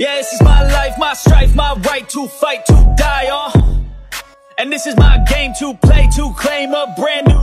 Yeah, this is my life, my strife, my right to fight, to die on. And this is my game to play, to claim a brand new